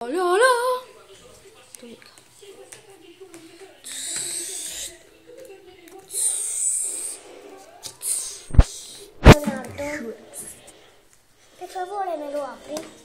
Lolo. Leonardo, per favore me lo apri?